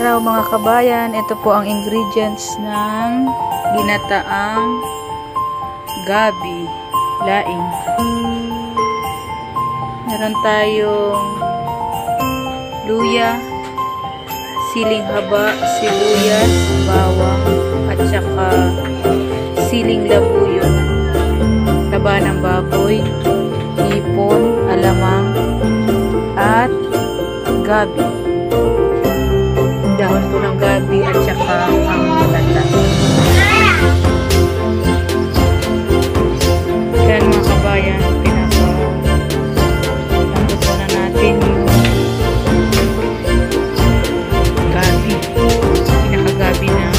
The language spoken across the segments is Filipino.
araw mga kabayan, ito po ang ingredients ng ginataang gabi, laing. Meron tayong luya, siling haba, sibuyas, bawang, at saka siling labuyo, taba ng baboy, hipon, alamang, at gabi dahon po ng gabi at saka ang matanda. Yan mga kabayan, pinapa lambot muna natin yung gabi. Pinakagabi na.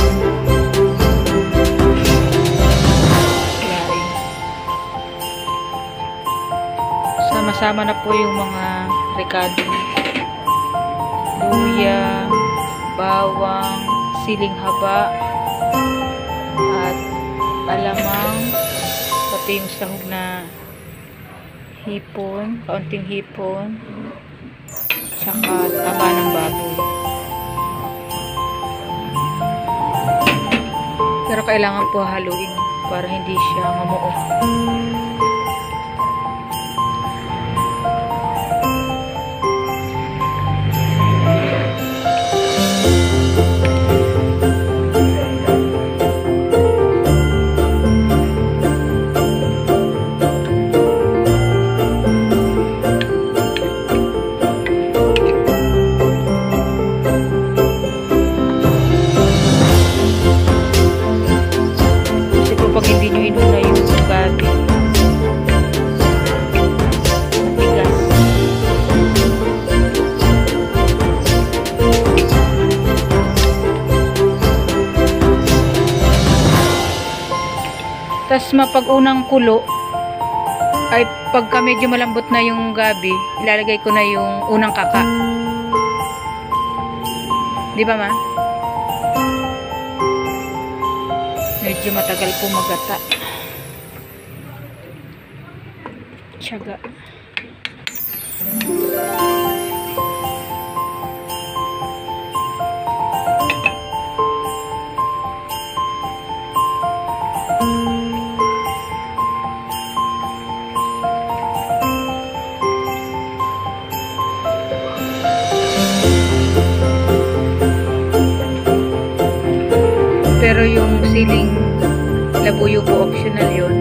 Sama-sama na po yung mga rekado bawang, siling haba, at alamang, pati yung sahog na hipon, kaunting hipon, tsaka taba ng baboy. Pero kailangan po haluin para hindi siya mamuo. Tapos mapag-unang kulo, ay pagka medyo malambot na yung gabi, ilalagay ko na yung unang kaka. Di ba ma? Medyo matagal po magata. Tiyaga. Pero yung siling labuyo po optional yun.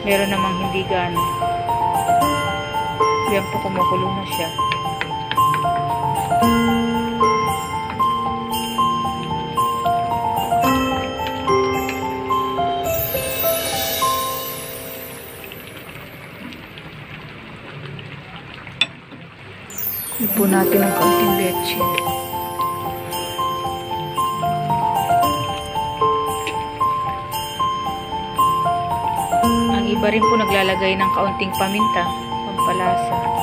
Meron namang hindi gano'n. Yan po kumukulo na siya. Ipo natin ang kaunting leche. Ang iba rin po naglalagay ng kaunting paminta, pampalasa.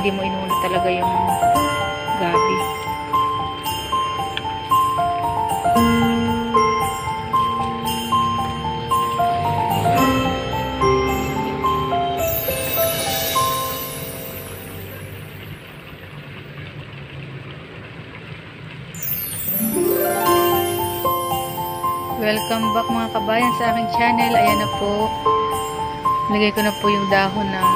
Hindi mo inuna talaga yung gabi. Welcome back mga kabayan sa aking channel. Ayan na po. Lagay ko na po yung dahon ng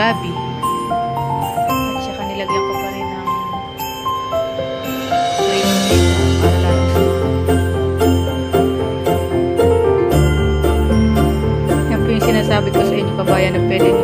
gabi. At saka nilagyan ko pa rin ng grape dito para lalo Yan po yung sinasabi ko sa inyo kabayan na pwede